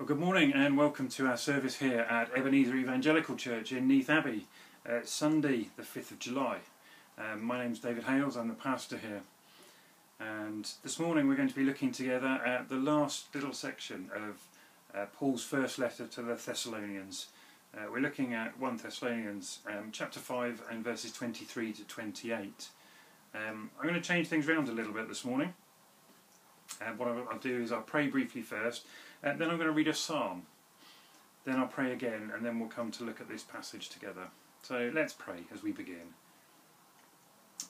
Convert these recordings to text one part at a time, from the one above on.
Well, good morning and welcome to our service here at Ebenezer Evangelical Church in Neath Abbey. Uh, Sunday, the 5th of July. Um, my name's David Hales, I'm the pastor here. And this morning we're going to be looking together at the last little section of uh, Paul's first letter to the Thessalonians. Uh, we're looking at 1 Thessalonians um, chapter 5 and verses 23 to 28. Um, I'm going to change things around a little bit this morning. And what I'll, do is I'll pray briefly first, and then I'm going to read a psalm. Then I'll pray again, and then we'll come to look at this passage together. So let's pray as we begin.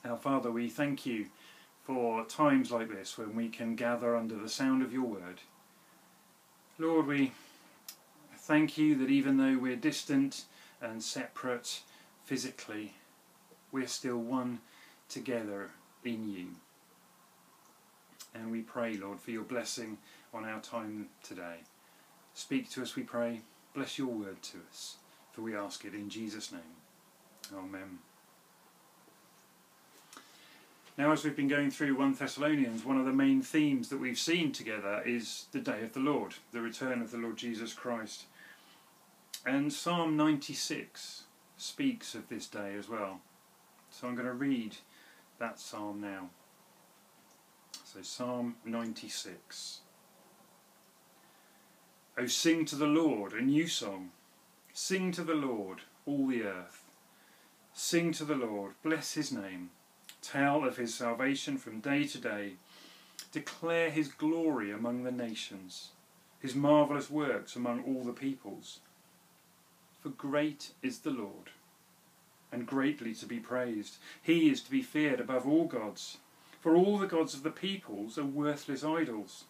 Our Father, we thank you for times like this when we can gather under the sound of your word. Lord, we thank you that even though we're distant and separate physically, we're still one together in you. And we pray, Lord, for your blessing on our time today. Speak to us, we pray. Bless your word to us, for we ask it in Jesus' name. Amen. Now, as we've been going through 1 Thessalonians, one of the main themes that we've seen together is the day of the Lord, the return of the Lord Jesus Christ. And Psalm 96 speaks of this day as well. So I'm going to read that psalm now. So, Psalm 96. O sing to the Lord a new song. Sing to the Lord, all the earth. Sing to the Lord, bless his name. Tell of his salvation from day to day. Declare his glory among the nations, his marvellous works among all the peoples. For great is the Lord, and greatly to be praised. He is to be feared above all gods. For all the gods of the peoples are worthless idols.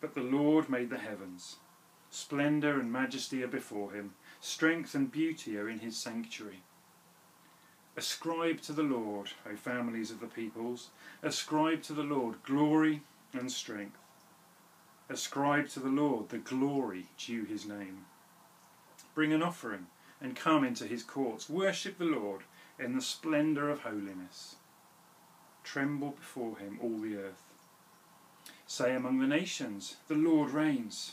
But the Lord made the heavens. Splendour and majesty are before him. Strength and beauty are in his sanctuary. Ascribe to the Lord, O families of the peoples. Ascribe to the Lord glory and strength. Ascribe to the Lord the glory due his name. Bring an offering and come into his courts. Worship the Lord in the splendour of holiness. Tremble before him, all the earth. Say among the nations, The Lord reigns.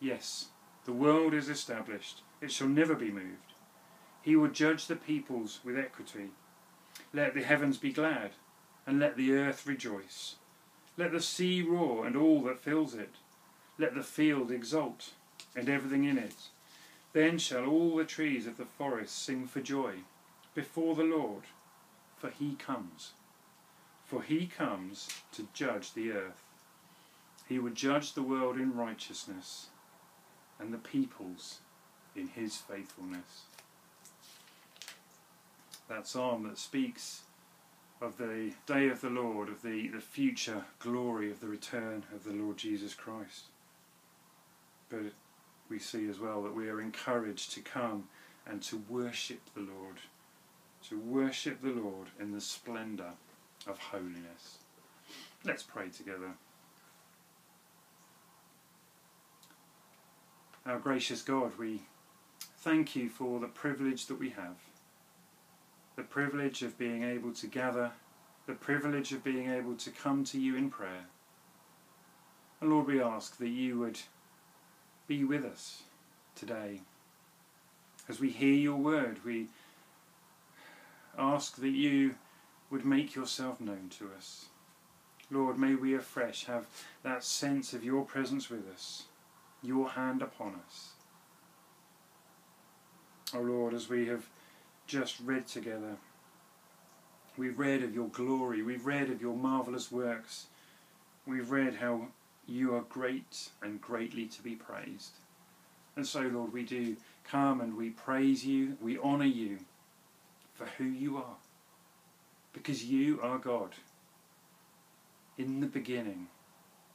Yes, the world is established, it shall never be moved. He will judge the peoples with equity. Let the heavens be glad, and let the earth rejoice. Let the sea roar, and all that fills it. Let the field exult, and everything in it. Then shall all the trees of the forest sing for joy before the Lord, for he comes for he comes to judge the earth. He will judge the world in righteousness and the peoples in his faithfulness. That psalm that speaks of the day of the Lord, of the, the future glory of the return of the Lord Jesus Christ. But we see as well that we are encouraged to come and to worship the Lord, to worship the Lord in the splendour of holiness. Let's pray together. Our gracious God, we thank you for the privilege that we have. The privilege of being able to gather, the privilege of being able to come to you in prayer. And Lord, we ask that you would be with us today. As we hear your word, we ask that you would make yourself known to us. Lord, may we afresh have that sense of your presence with us, your hand upon us. Oh Lord, as we have just read together, we've read of your glory, we've read of your marvellous works, we've read how you are great and greatly to be praised. And so, Lord, we do come and we praise you, we honour you for who you are because you are God. In the beginning,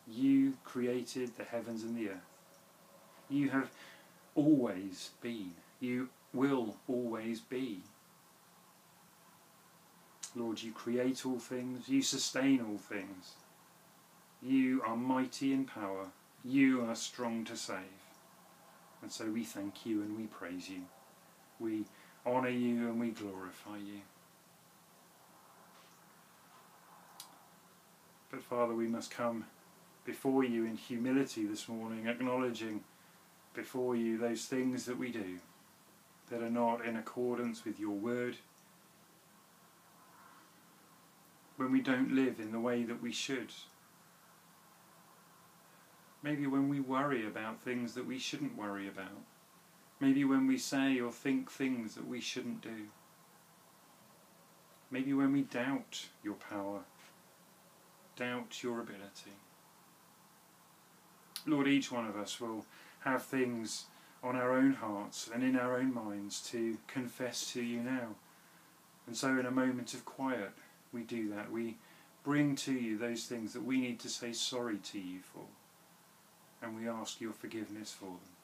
you created the heavens and the earth. You have always been. You will always be. Lord, you create all things, you sustain all things. You are mighty in power, you are strong to save. And so we thank you and we praise you. We honour you and we glorify you. But Father, we must come before you in humility this morning, acknowledging before you those things that we do that are not in accordance with your word, when we don't live in the way that we should. Maybe when we worry about things that we shouldn't worry about. Maybe when we say or think things that we shouldn't do. Maybe when we doubt your power, doubt your ability. Lord, each one of us will have things on our own hearts and in our own minds to confess to you now. And so, in a moment of quiet, we do that. We bring to you those things that we need to say sorry to you for, and we ask your forgiveness for them.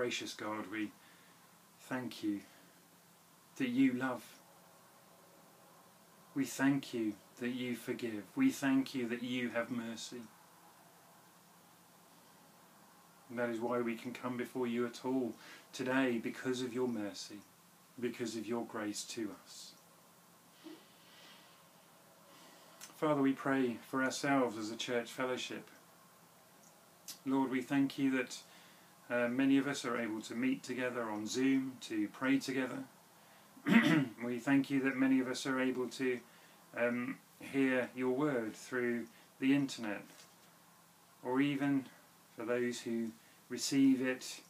Gracious God, we thank you that you love. We thank you that you forgive. We thank you that you have mercy. And that is why we can come before you at all today because of your mercy, because of your grace to us. Father, we pray for ourselves as a church fellowship. Lord, we thank you that uh, many of us are able to meet together on Zoom to pray together. we thank you that many of us are able to um, hear your word through the internet, or even for those who receive it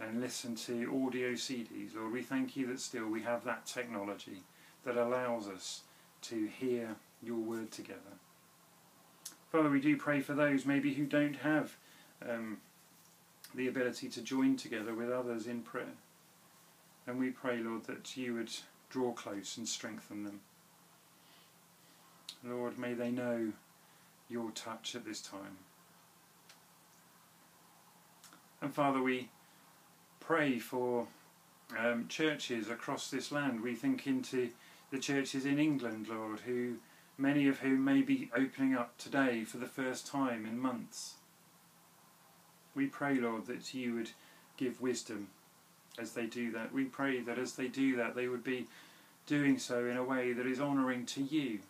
and listen to audio CDs. Lord, we thank you that still we have that technology that allows us to hear your word together. Father, we do pray for those maybe who don't have um, the ability to join together with others in prayer. And we pray, Lord, that you would draw close and strengthen them. Lord, may they know your touch at this time. And Father, we pray for um, churches across this land. We think into the churches in England, Lord, who many of whom may be opening up today for the first time in months. We pray, Lord, that you would give wisdom as they do that. We pray that as they do that, they would be doing so in a way that is honouring to you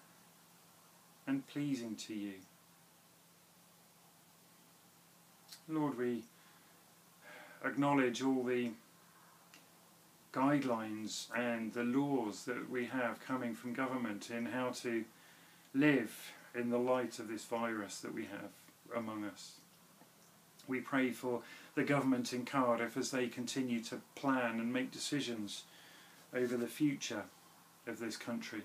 and pleasing to you. Lord, we acknowledge all the guidelines and the laws that we have coming from government in how to live in the light of this virus that we have among us. We pray for the government in Cardiff as they continue to plan and make decisions over the future of this country.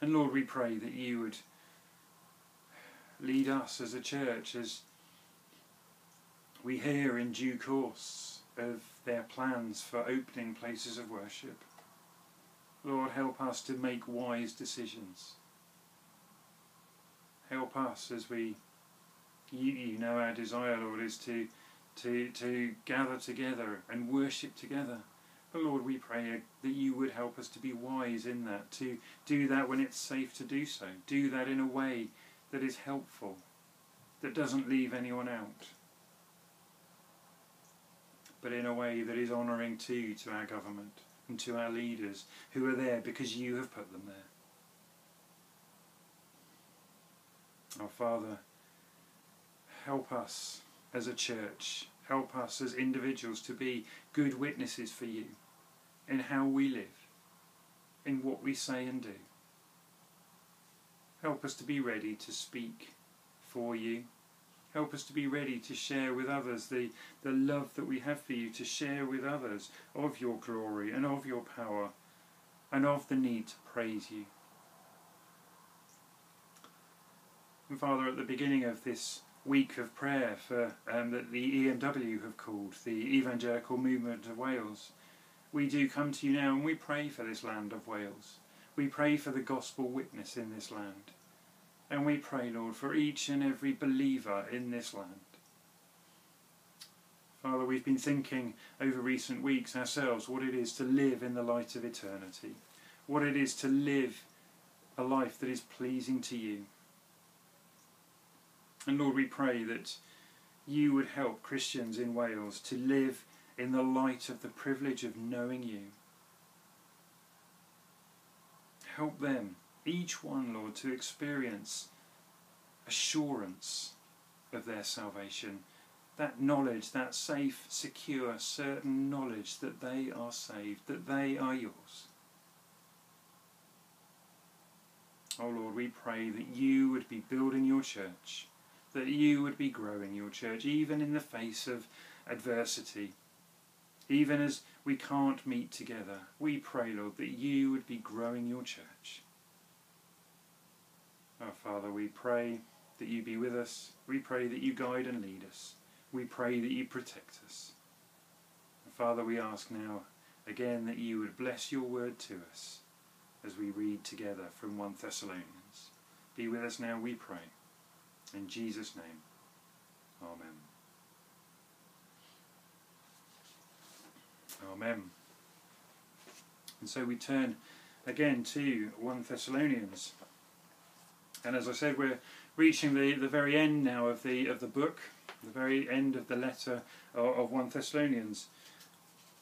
And Lord, we pray that you would lead us as a church as we hear in due course of their plans for opening places of worship. Lord, help us to make wise decisions. Help us as we you, you know our desire, Lord, is to, to, to gather together and worship together. But Lord, we pray that you would help us to be wise in that, to do that when it's safe to do so, do that in a way that is helpful, that doesn't leave anyone out, but in a way that is honouring too to our government and to our leaders who are there because you have put them there. Our Father, help us as a church, help us as individuals to be good witnesses for you in how we live, in what we say and do. Help us to be ready to speak for you. Help us to be ready to share with others the, the love that we have for you, to share with others of your glory and of your power and of the need to praise you. And Father, at the beginning of this week of prayer for um, that the EMW have called the Evangelical Movement of Wales. We do come to you now and we pray for this land of Wales. We pray for the gospel witness in this land. And we pray, Lord, for each and every believer in this land. Father, we've been thinking over recent weeks ourselves what it is to live in the light of eternity, what it is to live a life that is pleasing to you. And Lord, we pray that you would help Christians in Wales to live in the light of the privilege of knowing you. Help them, each one, Lord, to experience assurance of their salvation. That knowledge, that safe, secure, certain knowledge that they are saved, that they are yours. Oh Lord, we pray that you would be building your church, that you would be growing your church, even in the face of adversity, even as we can't meet together. We pray, Lord, that you would be growing your church. Our Father, we pray that you be with us. We pray that you guide and lead us. We pray that you protect us. Father, we ask now again that you would bless your word to us as we read together from 1 Thessalonians. Be with us now, we pray. In Jesus' name, Amen. Amen. And so we turn again to 1 Thessalonians. And as I said, we're reaching the, the very end now of the of the book, the very end of the letter of, of 1 Thessalonians.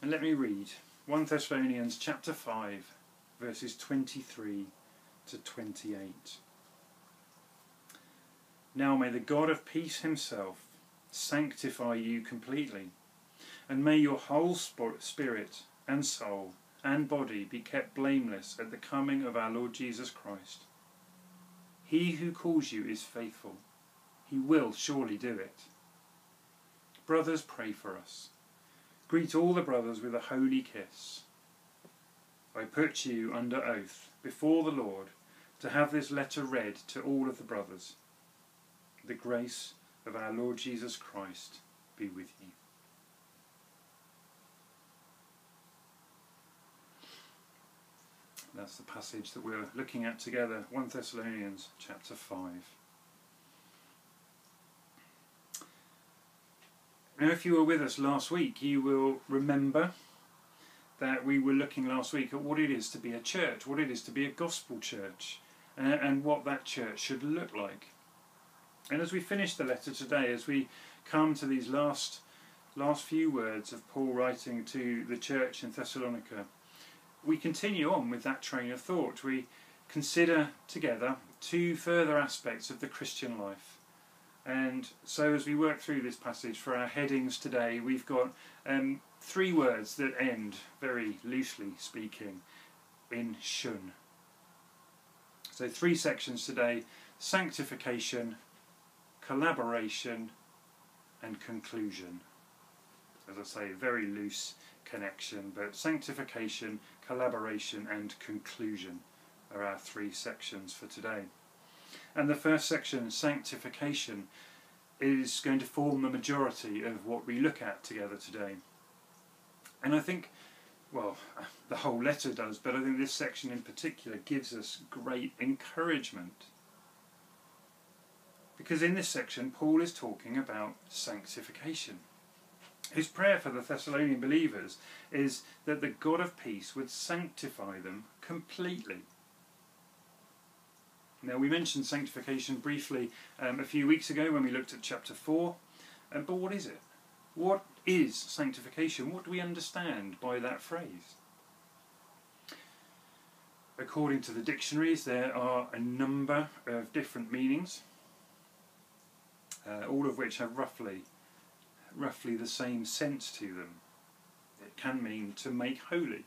And let me read 1 Thessalonians chapter 5 verses 23 to 28. Now may the God of peace himself sanctify you completely, and may your whole spirit and soul and body be kept blameless at the coming of our Lord Jesus Christ. He who calls you is faithful. He will surely do it. Brothers, pray for us. Greet all the brothers with a holy kiss. I put you under oath before the Lord to have this letter read to all of the brothers. The grace of our Lord Jesus Christ be with you. That's the passage that we're looking at together, 1 Thessalonians chapter 5. Now, if you were with us last week, you will remember that we were looking last week at what it is to be a church, what it is to be a gospel church, and, and what that church should look like. And as we finish the letter today, as we come to these last last few words of Paul writing to the church in Thessalonica, we continue on with that train of thought. We consider together two further aspects of the Christian life. And so, as we work through this passage for our headings today, we've got um, three words that end, very loosely speaking, in shun. So, three sections today sanctification, collaboration, and conclusion. As I say, a very loose connection, but sanctification, collaboration, and conclusion are our three sections for today. And the first section, sanctification, is going to form the majority of what we look at together today. And I think, well, the whole letter does, but I think this section in particular gives us great encouragement. Because in this section, Paul is talking about sanctification. His prayer for the Thessalonian believers is that the God of peace would sanctify them completely. Now, we mentioned sanctification briefly um, a few weeks ago when we looked at chapter 4, um, but what is it? What is sanctification? What do we understand by that phrase? According to the dictionaries, there are a number of different meanings, uh, all of which have roughly roughly the same sense to them. It can mean to make holy.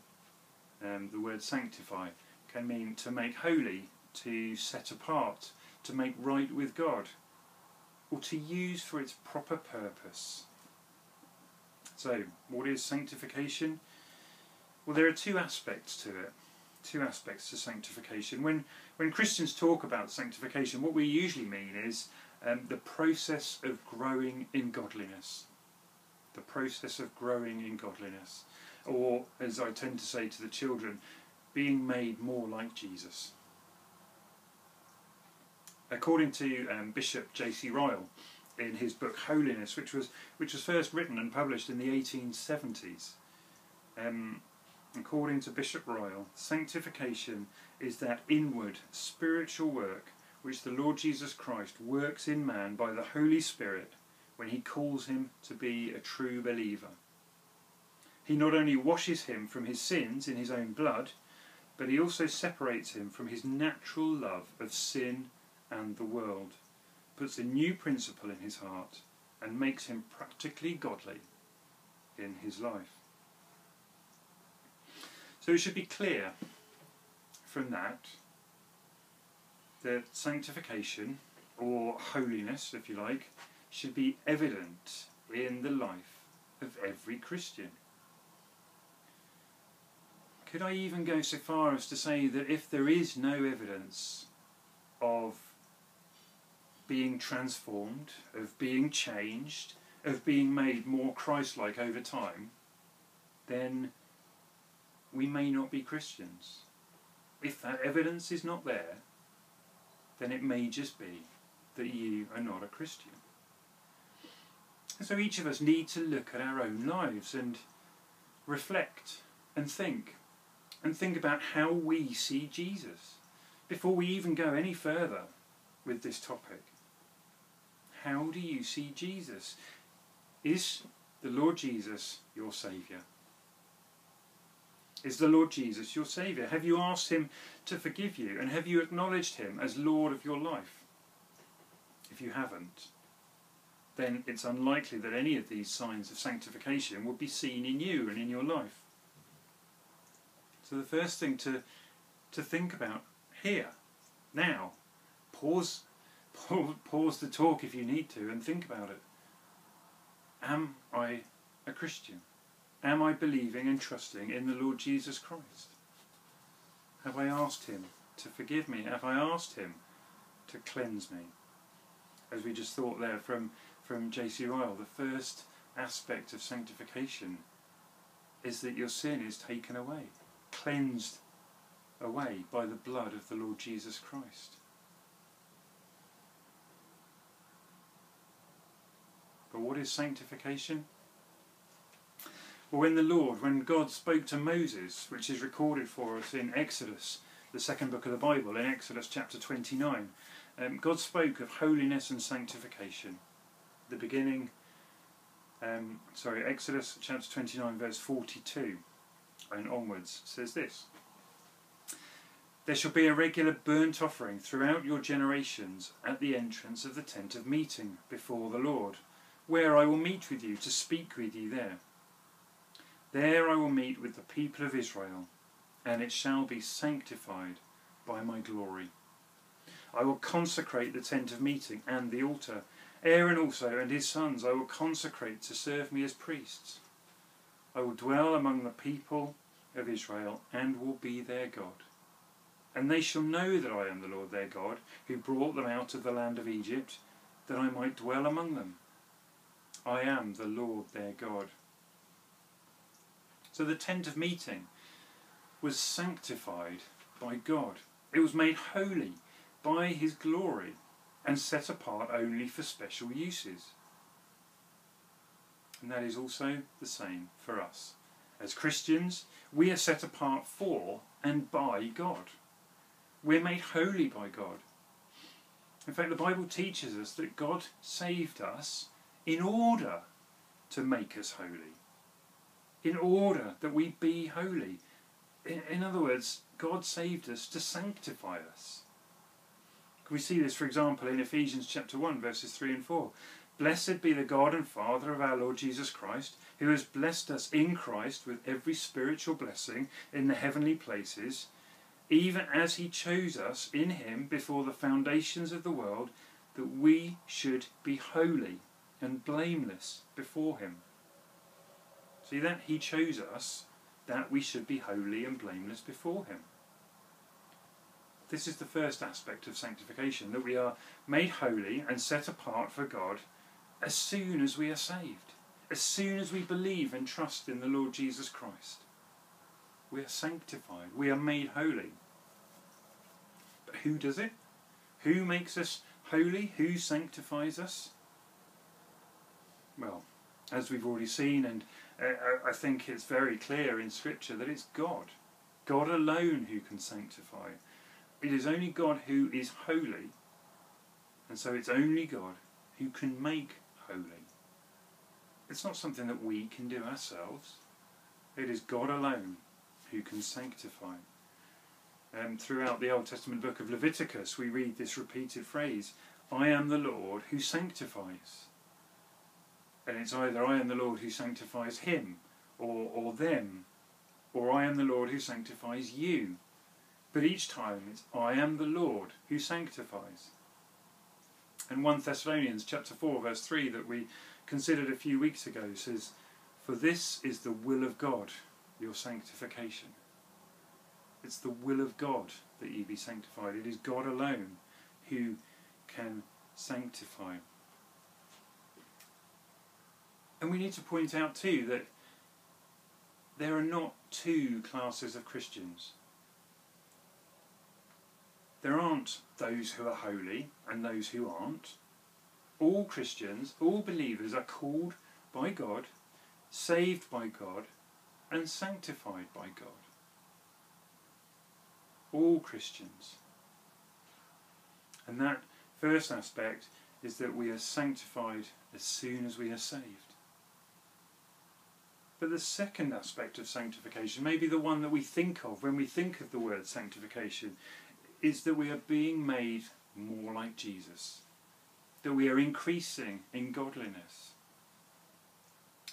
Um, the word sanctify can mean to make holy, to set apart, to make right with God, or to use for its proper purpose. So, what is sanctification? Well, there are two aspects to it. Two aspects to sanctification. When when Christians talk about sanctification, what we usually mean is um, the process of growing in godliness the process of growing in godliness, or as I tend to say to the children, being made more like Jesus. According to um, Bishop J.C. Ryle, in his book Holiness, which was which was first written and published in the 1870s, um, according to Bishop Ryle, sanctification is that inward spiritual work which the Lord Jesus Christ works in man by the Holy Spirit when he calls him to be a true believer. He not only washes him from his sins in his own blood, but he also separates him from his natural love of sin and the world, puts a new principle in his heart, and makes him practically godly in his life. So it should be clear from that that sanctification, or holiness if you like, should be evident in the life of every Christian. Could I even go so far as to say that if there is no evidence of being transformed, of being changed, of being made more Christ like over time, then we may not be Christians. If that evidence is not there, then it may just be that you are not a Christian. And so each of us need to look at our own lives and reflect and think and think about how we see Jesus before we even go any further with this topic. How do you see Jesus? Is the Lord Jesus your Saviour? Is the Lord Jesus your Saviour? Have you asked Him to forgive you and have you acknowledged Him as Lord of your life? If you haven't, then it's unlikely that any of these signs of sanctification will be seen in you and in your life. So the first thing to to think about here, now, pause, pause, pause the talk if you need to, and think about it. Am I a Christian? Am I believing and trusting in the Lord Jesus Christ? Have I asked Him to forgive me? Have I asked Him to cleanse me? As we just thought there from, from J.C. Ryle, the first aspect of sanctification is that your sin is taken away cleansed away by the blood of the Lord Jesus Christ. But what is sanctification? Well, when the Lord, when God spoke to Moses, which is recorded for us in Exodus, the second book of the Bible, in Exodus chapter 29, um, God spoke of holiness and sanctification. The beginning, um, sorry, Exodus chapter 29, verse 42 and onwards says this There shall be a regular burnt offering throughout your generations at the entrance of the tent of meeting before the Lord, where I will meet with you to speak with you there. There I will meet with the people of Israel, and it shall be sanctified by my glory. I will consecrate the tent of meeting and the altar. Aaron also and his sons I will consecrate to serve me as priests. I will dwell among the people of Israel and will be their God. And they shall know that I am the Lord their God, who brought them out of the land of Egypt, that I might dwell among them. I am the Lord their God. So the tent of meeting was sanctified by God. It was made holy by his glory and set apart only for special uses. And that is also the same for us. As Christians, we are set apart for and by God. We're made holy by God. In fact, the Bible teaches us that God saved us in order to make us holy, in order that we be holy. In, in other words, God saved us to sanctify us. We see this, for example, in Ephesians chapter 1, verses 3 and 4. Blessed be the God and Father of our Lord Jesus Christ, who has blessed us in Christ with every spiritual blessing in the heavenly places, even as he chose us in him before the foundations of the world, that we should be holy and blameless before him. See that? He chose us that we should be holy and blameless before him. This is the first aspect of sanctification, that we are made holy and set apart for God as soon as we are saved, as soon as we believe and trust in the Lord Jesus Christ. We are sanctified, we are made holy. But who does it? Who makes us holy? Who sanctifies us? Well, as we've already seen, and I think it's very clear in Scripture that it's God. God alone who can sanctify. It is only God who is holy, and so it's only God who can make holy. It's not something that we can do ourselves. It is God alone who can sanctify. Um, throughout the Old Testament book of Leviticus, we read this repeated phrase I am the Lord who sanctifies. And it's either I am the Lord who sanctifies him or, or them, or I am the Lord who sanctifies you. But each time it's I am the Lord who sanctifies. And 1 Thessalonians chapter 4 verse 3 that we considered a few weeks ago says, For this is the will of God, your sanctification. It's the will of God that ye be sanctified. It is God alone who can sanctify. And we need to point out too that there are not two classes of Christians. There aren't those who are holy and those who aren't. All Christians, all believers are called by God, saved by God, and sanctified by God. All Christians. And that first aspect is that we are sanctified as soon as we are saved. But the second aspect of sanctification, maybe the one that we think of when we think of the word sanctification, is that we are being made more like Jesus, that we are increasing in godliness.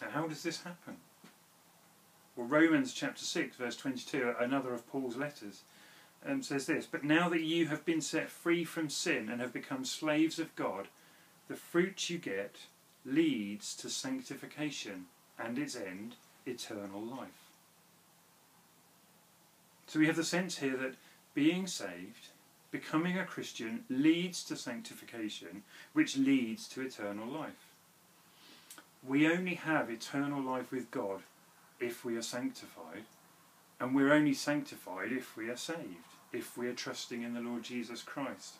And how does this happen? Well, Romans chapter 6, verse 22, another of Paul's letters, um, says this But now that you have been set free from sin and have become slaves of God, the fruit you get leads to sanctification and its end, eternal life. So we have the sense here that being saved, becoming a Christian, leads to sanctification, which leads to eternal life. We only have eternal life with God if we are sanctified, and we're only sanctified if we are saved, if we are trusting in the Lord Jesus Christ.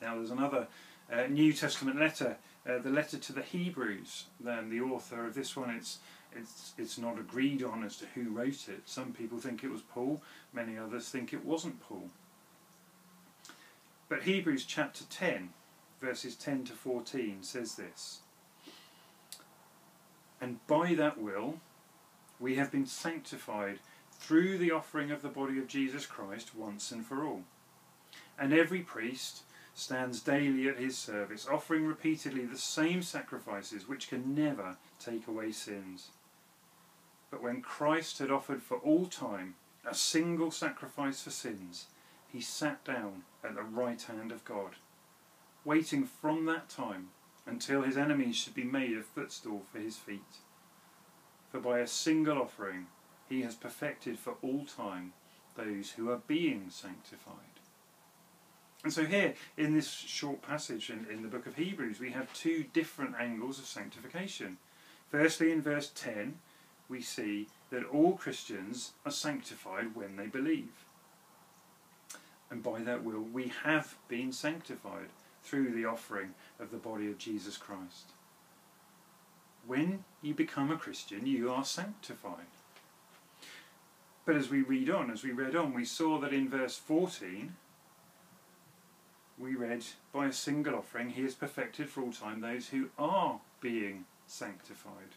Now, there's another uh, New Testament letter uh, the letter to the Hebrews. Then the author of this one, it's it's it's not agreed on as to who wrote it. Some people think it was Paul. Many others think it wasn't Paul. But Hebrews chapter ten, verses ten to fourteen says this. And by that will, we have been sanctified through the offering of the body of Jesus Christ once and for all. And every priest stands daily at his service, offering repeatedly the same sacrifices which can never take away sins. But when Christ had offered for all time a single sacrifice for sins, he sat down at the right hand of God, waiting from that time until his enemies should be made a footstool for his feet. For by a single offering he has perfected for all time those who are being sanctified. And so here, in this short passage in, in the book of Hebrews, we have two different angles of sanctification. Firstly, in verse 10, we see that all Christians are sanctified when they believe. And by that will, we have been sanctified through the offering of the body of Jesus Christ. When you become a Christian, you are sanctified. But as we read on, as we read on, we saw that in verse 14, we read, By a single offering he has perfected for all time those who are being sanctified.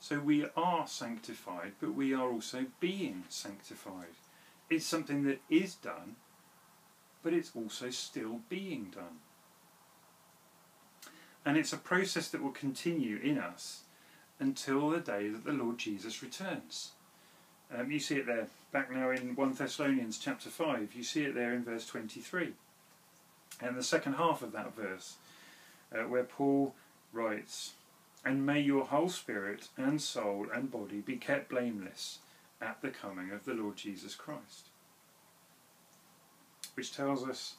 So we are sanctified, but we are also being sanctified. It's something that is done, but it's also still being done. And it's a process that will continue in us until the day that the Lord Jesus returns. Um, you see it there, back now in 1 Thessalonians chapter 5, you see it there in verse 23. And the second half of that verse, uh, where Paul writes, And may your whole spirit and soul and body be kept blameless at the coming of the Lord Jesus Christ. Which tells us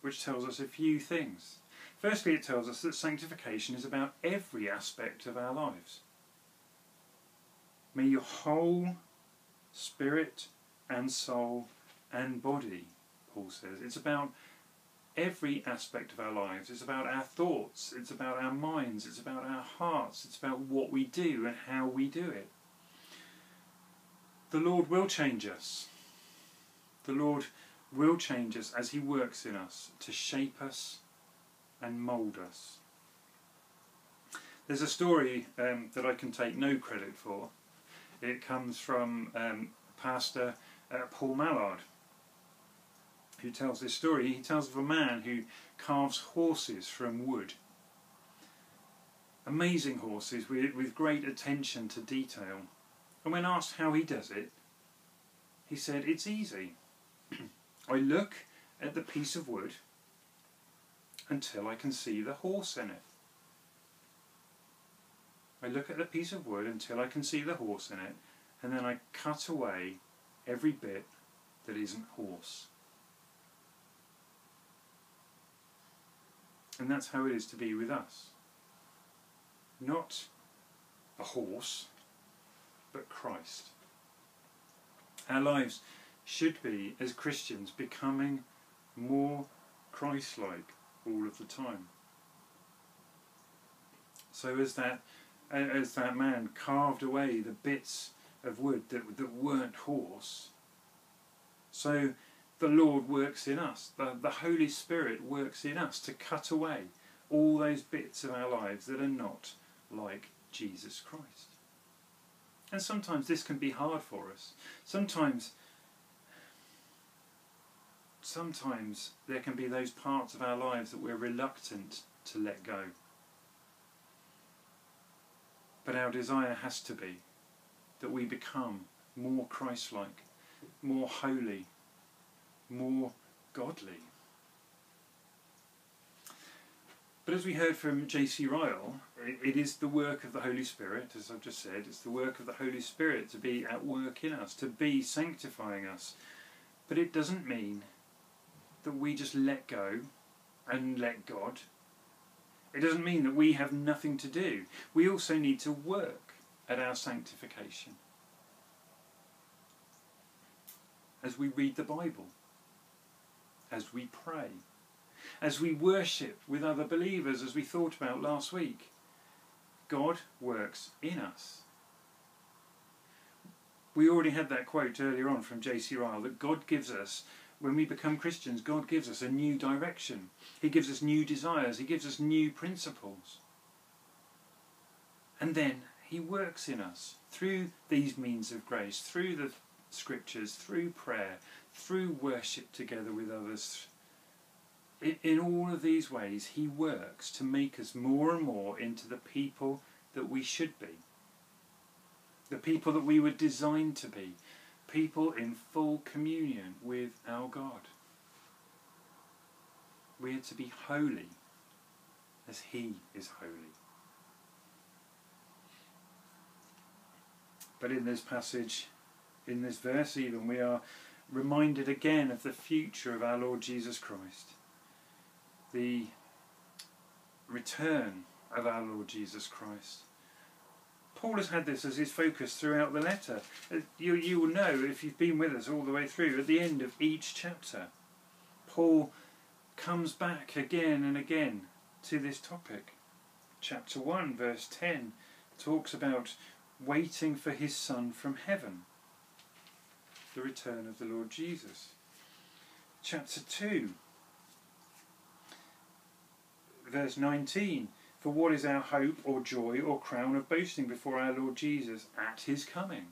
which tells us a few things. Firstly, it tells us that sanctification is about every aspect of our lives. May your whole spirit and soul and body, Paul says. It's about every aspect of our lives. It's about our thoughts, it's about our minds, it's about our hearts, it's about what we do and how we do it. The Lord will change us. The Lord will change us as He works in us to shape us and mould us. There's a story um, that I can take no credit for. It comes from um, Pastor uh, Paul Mallard, who tells this story. He tells of a man who carves horses from wood. Amazing horses with, with great attention to detail. And when asked how he does it, he said, It's easy. I look at the piece of wood until I can see the horse in it. I look at the piece of wood until I can see the horse in it, and then I cut away every bit that isn't horse. And that's how it is to be with us. Not a horse, but Christ. Our lives should be, as Christians, becoming more Christ like all of the time. So, as that, as that man carved away the bits of wood that, that weren't horse, so the Lord works in us. The, the Holy Spirit works in us to cut away all those bits of our lives that are not like Jesus Christ. And sometimes this can be hard for us. Sometimes sometimes there can be those parts of our lives that we're reluctant to let go. But our desire has to be that we become more Christ like, more holy, more godly. But as we heard from J.C. Ryle, it is the work of the Holy Spirit, as I've just said, it's the work of the Holy Spirit to be at work in us, to be sanctifying us. But it doesn't mean that we just let go and let God. It doesn't mean that we have nothing to do. We also need to work at our sanctification. As we read the Bible, as we pray, as we worship with other believers, as we thought about last week. God works in us. We already had that quote earlier on from J.C. Ryle that God gives us when we become Christians, God gives us a new direction. He gives us new desires. He gives us new principles. And then He works in us through these means of grace, through the scriptures, through prayer, through worship together with others. In, all of these ways, He works to make us more and more into the people that we should be, the people that we were designed to be, people in full communion with our God. We are to be holy as He is holy. But in this passage, in this verse even, we are reminded again of the future of our Lord Jesus Christ. The return of our Lord Jesus Christ. Paul has had this as his focus throughout the letter. Uh, you, you will know if you've been with us all the way through, at the end of each chapter, Paul comes back again and again to this topic. Chapter 1, verse 10, talks about waiting for his Son from heaven, the return of the Lord Jesus. Chapter 2, verse 19, for what is our hope or joy or crown of boasting before our Lord Jesus at his coming?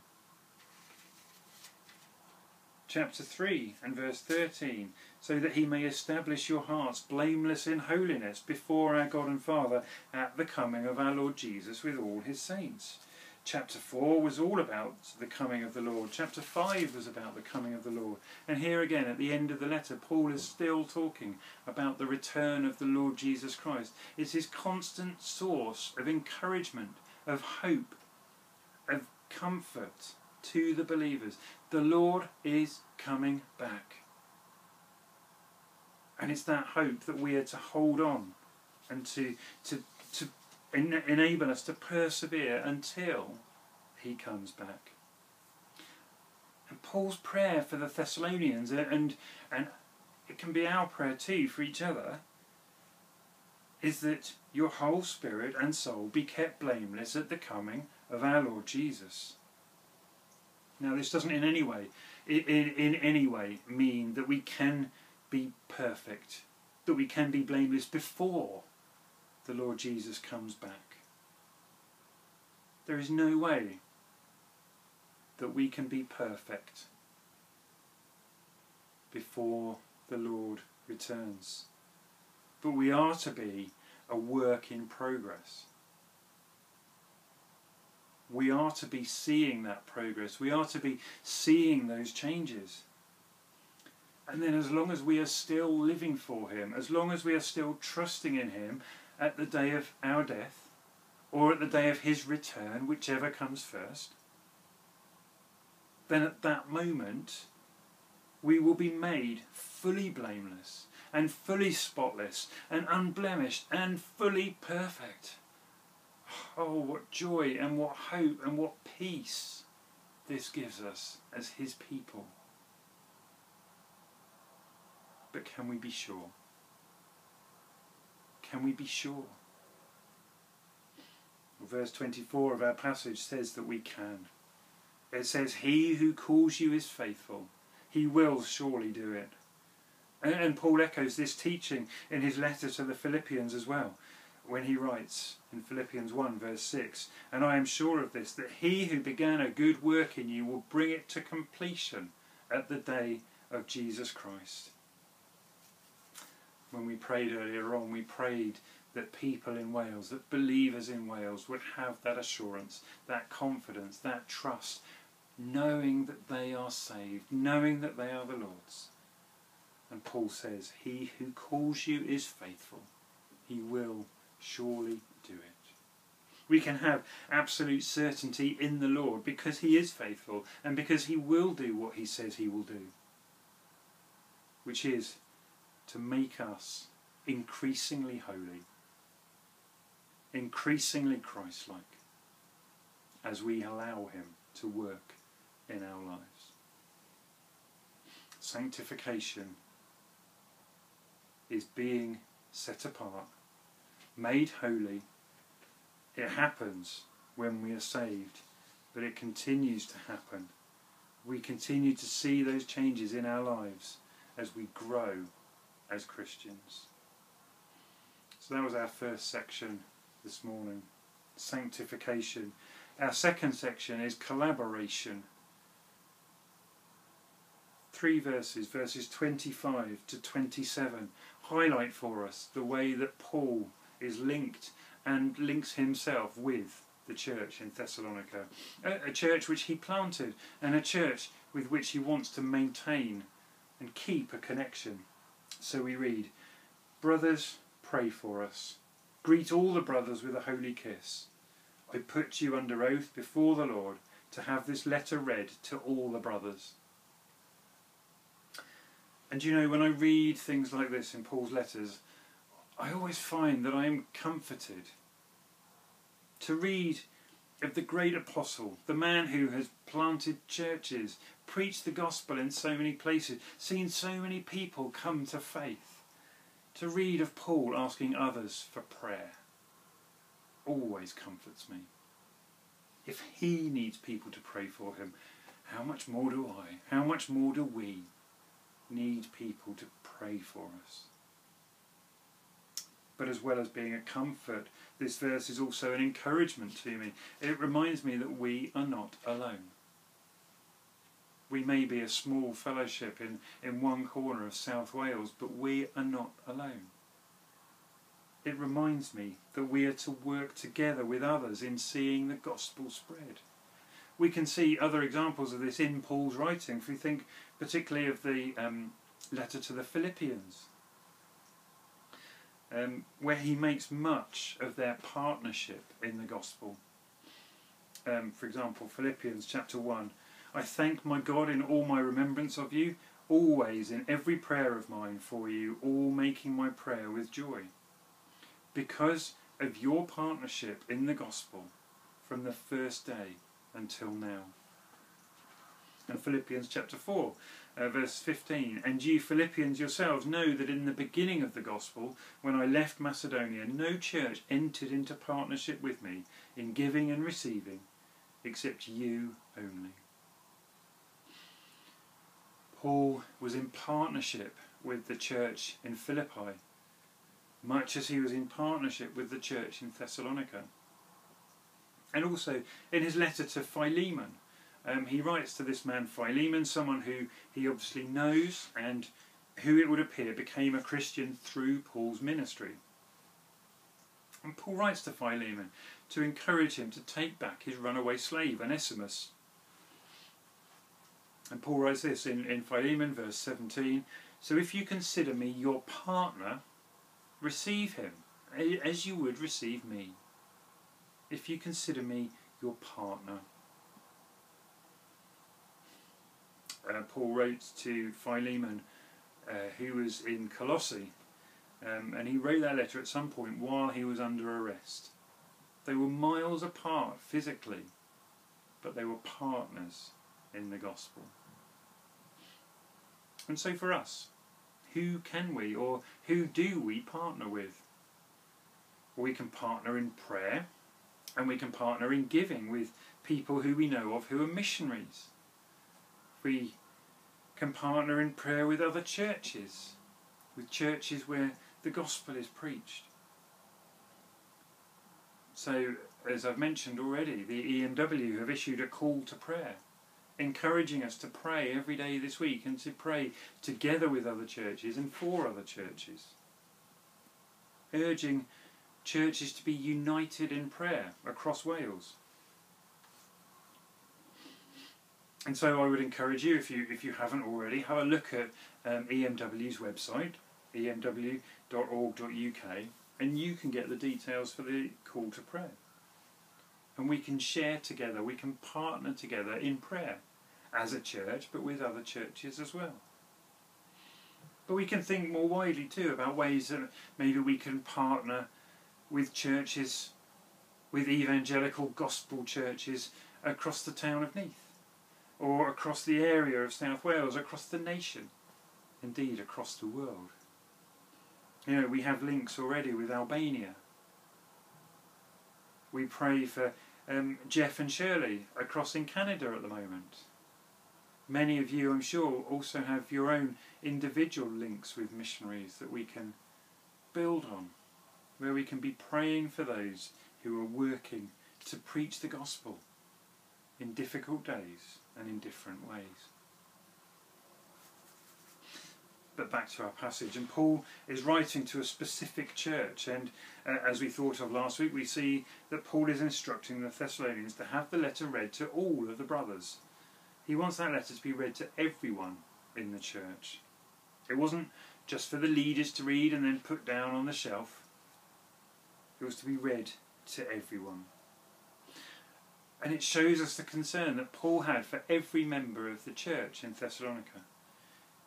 Chapter 3 and verse 13 so that he may establish your hearts blameless in holiness before our God and Father at the coming of our Lord Jesus with all his saints. Chapter 4 was all about the coming of the Lord. Chapter 5 was about the coming of the Lord. And here again, at the end of the letter, Paul is still talking about the return of the Lord Jesus Christ. It's his constant source of encouragement, of hope, of comfort to the believers. The Lord is coming back. And it's that hope that we are to hold on and to, to en- enable us to persevere until he comes back. And Paul's prayer for the Thessalonians, and, and it can be our prayer too for each other, is that your whole spirit and soul be kept blameless at the coming of our Lord Jesus. Now, this doesn't in any way, in, in any way, mean that we can be perfect, that we can be blameless before the Lord Jesus comes back. There is no way that we can be perfect before the Lord returns. But we are to be a work in progress. We are to be seeing that progress. We are to be seeing those changes. And then, as long as we are still living for Him, as long as we are still trusting in Him at the day of our death, or at the day of His return, whichever comes first, then at that moment we will be made fully blameless and fully spotless and unblemished and fully perfect. Oh, what joy and what hope and what peace this gives us as His people. But can we be sure? Can we be sure? Well, verse 24 of our passage says that we can. It says, He who calls you is faithful, he will surely do it. And Paul echoes this teaching in his letter to the Philippians as well, when he writes in Philippians 1, verse 6 And I am sure of this, that he who began a good work in you will bring it to completion at the day of Jesus Christ. When we prayed earlier on, we prayed that people in Wales, that believers in Wales would have that assurance, that confidence, that trust, knowing that they are saved, knowing that they are the Lord's. And Paul says, He who calls you is faithful. He will surely do it. We can have absolute certainty in the Lord because He is faithful and because He will do what He says He will do, which is to make us increasingly holy, increasingly Christ like, as we allow Him to work in our lives. Sanctification is being set apart, made holy. It happens when we are saved, but it continues to happen. We continue to see those changes in our lives as we grow as Christians. So that was our first section this morning sanctification. Our second section is collaboration three verses, verses 25 to 27, highlight for us the way that Paul is linked and links himself with the church in Thessalonica. A, a, church which he planted and a church with which he wants to maintain and keep a connection. So we read, Brothers, pray for us. Greet all the brothers with a holy kiss. I put you under oath before the Lord to have this letter read to all the brothers. And you know, when I read things like this in Paul's letters, I always find that I am comforted to read of the great apostle, the man who has planted churches, preached the gospel in so many places, seen so many people come to faith. To read of Paul asking others for prayer always comforts me. If he needs people to pray for him, how much more do I? How much more do we? need people to pray for us. But as well as being a comfort, this verse is also an encouragement to me. It reminds me that we are not alone. We may be a small fellowship in, in one corner of South Wales, but we are not alone. It reminds me that we are to work together with others in seeing the gospel spread. We can see other examples of this in Paul's writing. If we think particularly of the um, letter to the Philippians, um, where he makes much of their partnership in the gospel. Um, for example, Philippians chapter 1 I thank my God in all my remembrance of you, always in every prayer of mine for you, all making my prayer with joy. Because of your partnership in the gospel from the first day until now and Philippians chapter 4, uh, verse 15. And you Philippians yourselves know that in the beginning of the gospel, when I left Macedonia, no church entered into partnership with me in giving and receiving, except you only. Paul was in partnership with the church in Philippi, much as he was in partnership with the church in Thessalonica. And also in his letter to Philemon, um, he writes to this man Philemon, someone who he obviously knows and who it would appear became a Christian through Paul's ministry. And Paul writes to Philemon to encourage him to take back his runaway slave, Onesimus. And Paul writes this in, in Philemon, verse 17 So if you consider me your partner, receive him as you would receive me. If you consider me your partner. Paul wrote to Philemon, uh, who was in Colossae, um, and he wrote that letter at some point while he was under arrest. They were miles apart physically, but they were partners in the gospel. And so for us, who can we or who do we partner with? We can partner in prayer and we can partner in giving with people who we know of who are missionaries. We can partner in prayer with other churches, with churches where the gospel is preached. So, as I've mentioned already, the EMW have issued a call to prayer, encouraging us to pray every day this week and to pray together with other churches and for other churches, urging churches to be united in prayer across Wales. And so I would encourage you, if you if you haven't already, have a look at um, EMW's website, emw.org.uk, and you can get the details for the call to prayer. And we can share together, we can partner together in prayer as a church, but with other churches as well. But we can think more widely too about ways that maybe we can partner with churches, with evangelical gospel churches across the town of Neath, or across the area of South Wales, across the nation, indeed across the world. You know, we have links already with Albania. We pray for um, Jeff and Shirley across in Canada at the moment. Many of you, I'm sure, also have your own individual links with missionaries that we can build on, where we can be praying for those who are working to preach the gospel in difficult days and in different ways. But back to our passage, and Paul is writing to a specific church, and uh, as we thought of last week, we see that Paul is instructing the Thessalonians to have the letter read to all of the brothers. He wants that letter to be read to everyone in the church. It wasn't just for the leaders to read and then put down on the shelf, it was to be read to everyone. And it shows us the concern that Paul had for every member of the church in Thessalonica.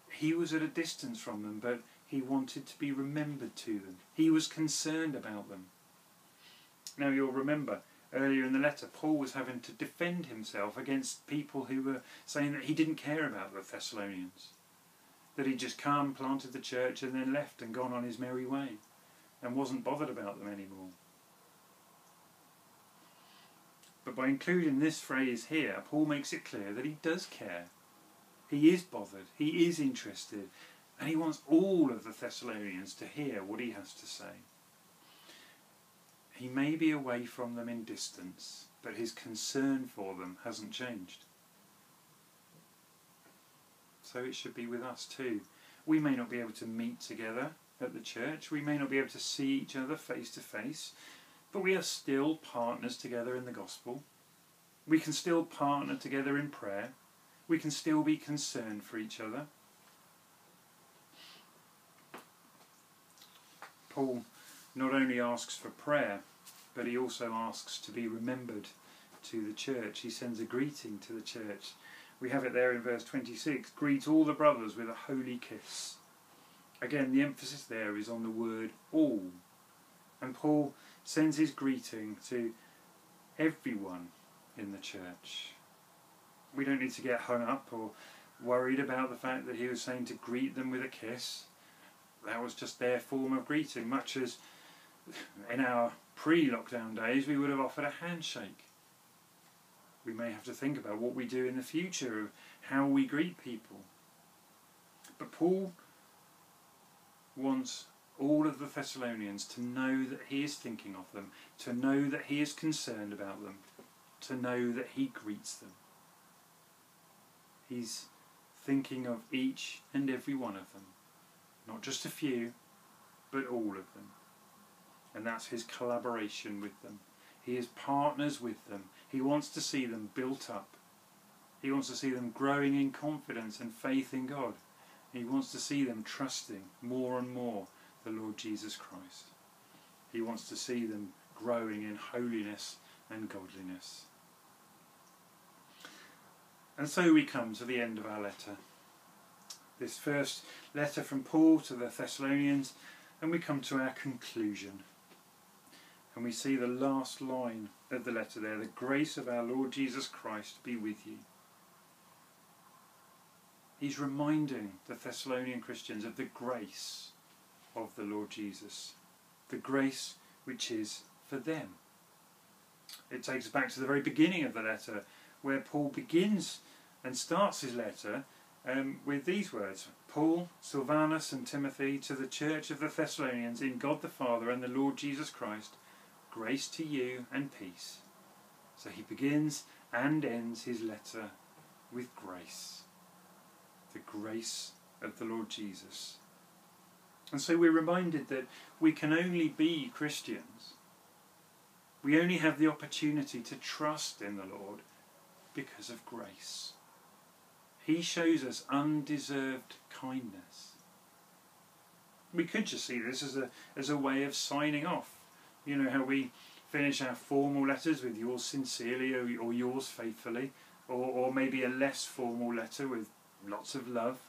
He was at a distance from them, but he wanted to be remembered to them. He was concerned about them. Now you'll remember earlier in the letter, Paul was having to defend himself against people who were saying that he didn't care about the Thessalonians, that he'd just come, planted the church, and then left and gone on his merry way, and wasn't bothered about them anymore. But by including this phrase here, Paul makes it clear that he does care. He is bothered, he is interested, and he wants all of the Thessalonians to hear what he has to say. He may be away from them in distance, but his concern for them hasn't changed. So it should be with us too. We may not be able to meet together at the church, we may not be able to see each other face to face, but we are still partners together in the gospel. We can still partner together in prayer we can still be concerned for each other. Paul not only asks for prayer, but he also asks to be remembered to the church. He sends a greeting to the church. We have it there in verse 26 Greet all the brothers with a holy kiss. Again, the emphasis there is on the word all. And Paul sends his greeting to everyone in the church we don't need to get hung up or worried about the fact that he was saying to greet them with a kiss. That was just their form of greeting, much as in our pre lockdown days we would have offered a handshake. We may have to think about what we do in the future, of how we greet people. But Paul wants all of the Thessalonians to know that he is thinking of them, to know that he is concerned about them, to know that He greets them. He's thinking of each and every one of them, not just a few, but all of them. And that's His collaboration with them. He is partners with them. He wants to see them built up. He wants to see them growing in confidence and faith in God. He wants to see them trusting more and more the Lord Jesus Christ. He wants to see them growing in holiness and godliness. And so we come to the end of our letter. This first letter from Paul to the Thessalonians, and we come to our conclusion. And we see the last line of the letter there the grace of our Lord Jesus Christ be with you. He's reminding the Thessalonian Christians of the grace of the Lord Jesus, the grace which is for them. It takes us back to the very beginning of the letter, where Paul begins and starts his letter um, with these words Paul, Silvanus, and Timothy to the church of the Thessalonians in God the Father and the Lord Jesus Christ, grace to you and peace. So he begins and ends his letter with grace. The grace of the Lord Jesus. And so we're reminded that we can only be Christians. We only have the opportunity to trust in the Lord because of grace. He shows us undeserved kindness. We could just see this as a, as a way of signing off. You know how we finish our formal letters with yours sincerely or, or yours faithfully, or, or maybe a less formal letter with lots of love.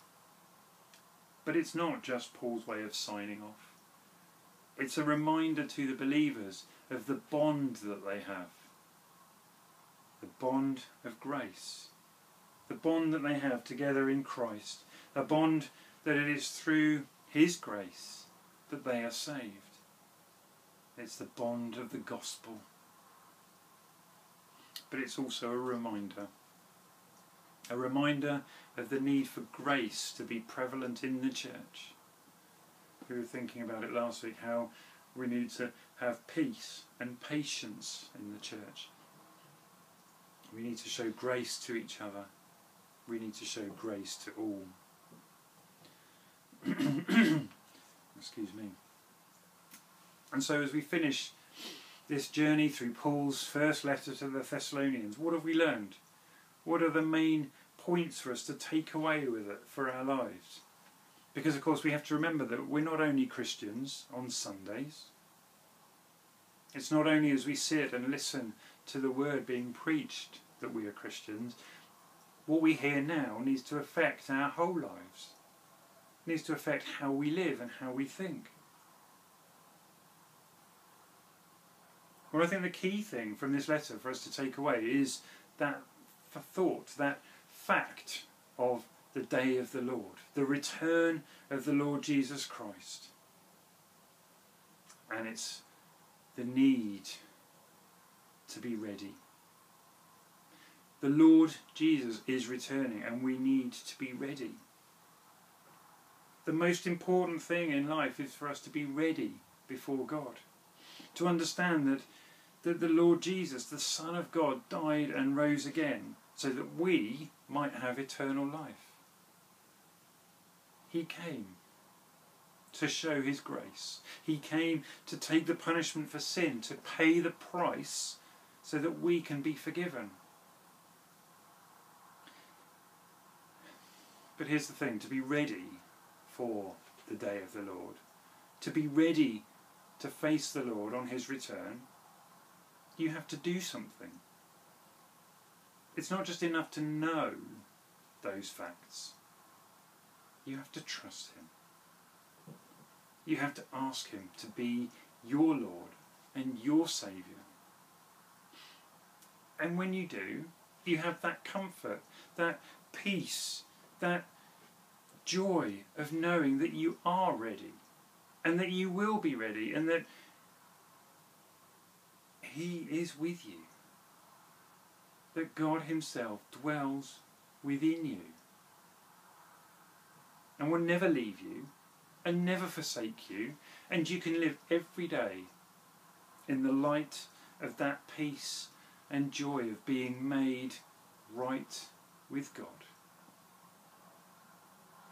But it's not just Paul's way of signing off. It's a reminder to the believers of the bond that they have the bond of grace, the bond that they have together in Christ, a bond that it is through His grace that they are saved. It's the bond of the gospel. But it's also a reminder a reminder of the need for grace to be prevalent in the church. We were thinking about it last week how we need to have peace and patience in the church. We need to show grace to each other. We need to show grace to all. Excuse me. And so, as we finish this journey through Paul's first letter to the Thessalonians, what have we learned? What are the main points for us to take away with it for our lives? Because, of course, we have to remember that we're not only Christians on Sundays. It's not only as we sit and listen to the word being preached that we are Christians. What we hear now needs to affect our whole lives, it needs to affect how we live and how we think. Well, I think the key thing from this letter for us to take away is that thought, that fact of the day of the Lord, the return of the Lord Jesus Christ. And it's the need to be ready. The Lord Jesus is returning and we need to be ready. The most important thing in life is for us to be ready before God. To understand that, that the Lord Jesus, the Son of God, died and rose again so that we might have eternal life. He came to show his grace. He came to take the punishment for sin, to pay the price so that we can be forgiven. But here's the thing to be ready for the day of the Lord, to be ready to face the Lord on his return, you have to do something. It's not just enough to know those facts. You have to trust Him. You have to ask Him to be your Lord and your Saviour. And when you do, you have that comfort, that peace, that joy of knowing that you are ready and that you will be ready and that He is with you that God Himself dwells within you and will never leave you and never forsake you, and you can live every day in the light of that peace and joy of being made right with God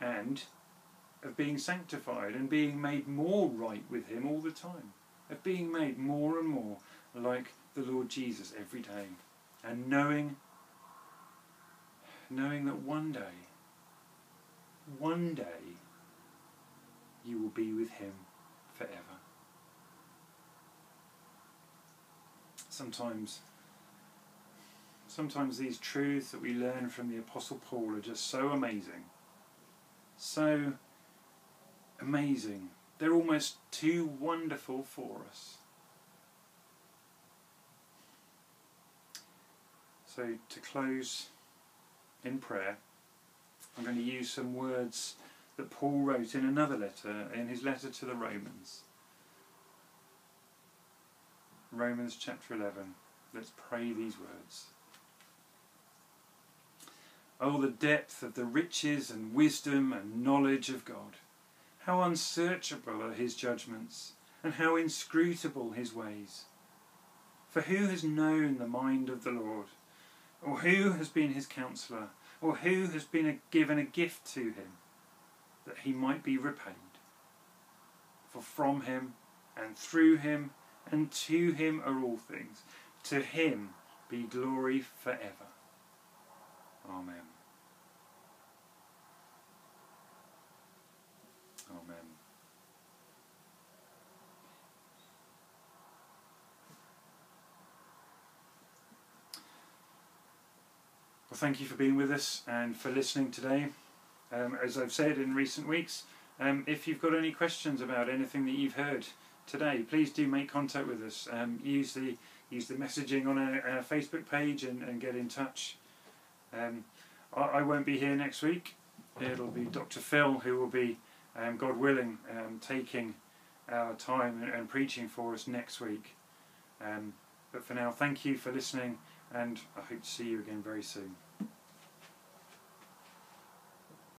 and of being sanctified and being made more right with Him all the time, of being made more and more like the Lord Jesus every day, and knowing, knowing that one day, one day, you will be with Him forever. Sometimes sometimes these truths that we learn from the Apostle Paul are just so amazing. So amazing. They're almost too wonderful for us. So, to close in prayer, I'm going to use some words that Paul wrote in another letter, in his letter to the Romans. Romans chapter 11. Let's pray these words. Oh, the depth of the riches and wisdom and knowledge of God! How unsearchable are his judgments, and how inscrutable his ways! For who has known the mind of the Lord? Or who has been his counsellor? Or who has been a, given a gift to him, that he might be repaid? For from him, and through him, and to him are all things. To him be glory forever. Amen. Well, thank you for being with us and for listening today. Um, as I've said in recent weeks, um, if you've got any questions about anything that you've heard today, please do make contact with us. Um, use the use the messaging on our, our Facebook page and, and get in touch. Um, I, I, won't be here next week. It'll be Dr. Phil who will be, um, God willing, um, taking our time and, and, preaching for us next week. But for now, thank you for listening, and I hope to see you again very soon.